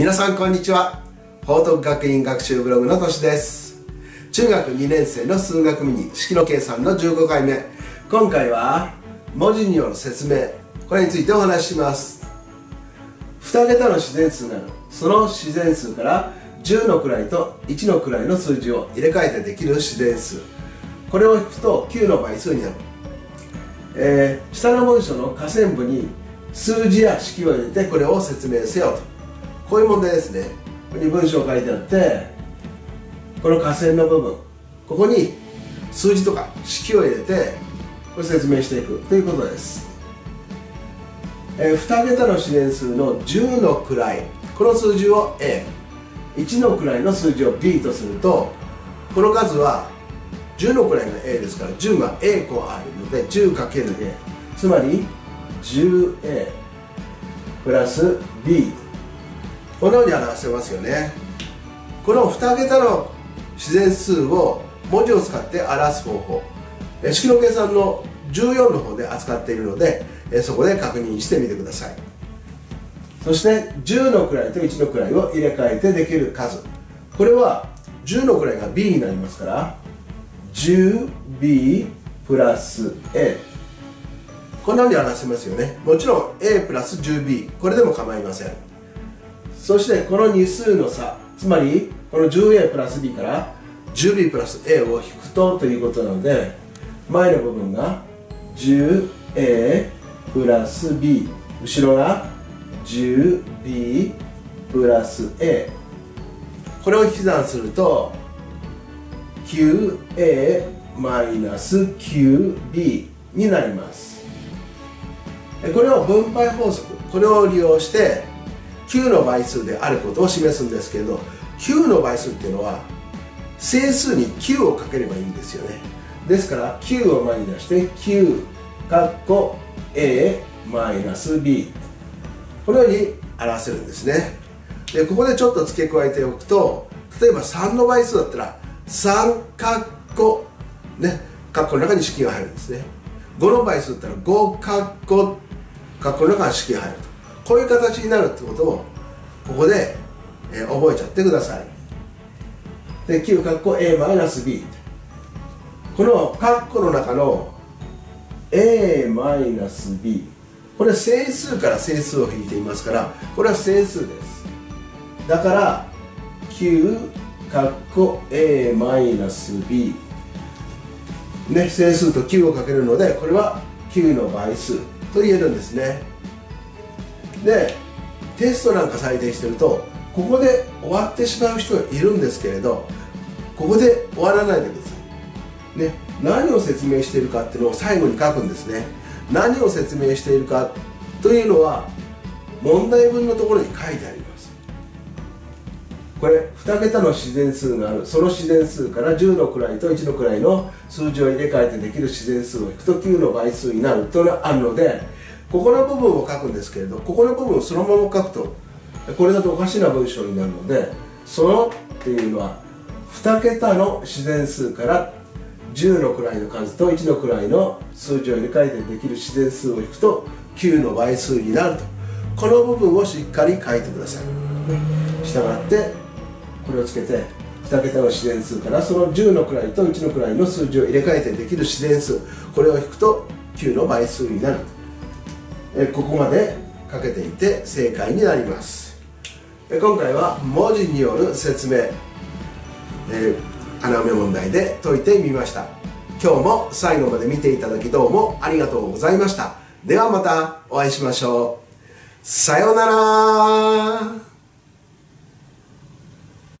皆さんこんにちは。報徳学院学習ブログのとしです。中学2年生の数学ミニ式の計算の15回目。今回は文字による説明。これについてお話しします。2桁の自然数などその自然数から10の位と1の位の数字を入れ替えてできる自然数。これを引くと9の倍数になる、えー、下の文章の下線部に数字や式を入れてこれを説明せよと。こういう問題ですね。ここに文章書いてあってこの下線の部分ここに数字とか式を入れてこれ説明していく。ということです、えー、2桁の自然数の10の位。この数字を A1 の位の数字を B とするとこの数は10の位が A ですから10が A 個あるので 10×A つまり 10A プラス B このように表せますよね。この2桁の自然数を文字を使って表す方法。式の計算の14の方で扱っているのでそこで確認してみてください。そして10の位と1の位を入れ替えてできる数。これは10の位が B になりますから 10B プラス A こんなふうに表せますよね。もちろん A プラス 10B これでも構いません。そしてこの2数の差つまりこの 10a プラス b から 10b プラス a を引くとということなので前の部分が 10a プラス b 後ろが 10b プラス a これを引き算すると 9a マイナス 9b になります。これを分配法則これを利用して9の倍数であることを示すんですけど9の倍数っていうのは整数に9をかければいいんですよね。ですから9を前に出して9かっこ a マイナス b このように表せるんですね。でここでちょっと付け加えておくと例えば3の倍数だったら3かっこね括弧の中に式が入るんですね。5の倍数だったら5かっこ括弧の中に式が入ると。こういう形になるってことをここで、えー、覚えちゃってください。で9括弧 a マイナス b この括弧の中の a マイナス b これ整数から整数を引いていますからこれは整数です。だから9括弧 a マイナス b ね整数と9をかけるのでこれは9の倍数と言えるんですね。でテストなんか採点してるとここで終わってしまう人がいるんですけれどここで終わらないでください、ね、何を説明しているかっていうのを最後に書くんですね。何を説明しているかというのは問題文のところに書いてあります。これ2桁の自然数がある。その自然数から10の位と1の位の数字を入れ替えてできる自然数を引くと9の倍数になるというのがあるのでここの部分を書くんですけれどここの部分をそのまま書くとこれだとおかしな文章になるのでそのっていうのは2桁の自然数から10の位の数と1の位の数字を入れ替えてできる自然数を引くと9の倍数になると。この部分をしっかり書いてください。したがってこれをつけて2桁の自然数からその10の位と1の位の数字を入れ替えてできる自然数。これを引くと9の倍数になる。えここまでかけていて正解になります。今回は文字による説明、えー、穴埋め問題で解いてみました。今日も最後まで見ていただきどうもありがとうございました。ではまたお会いしましょう。さようなら。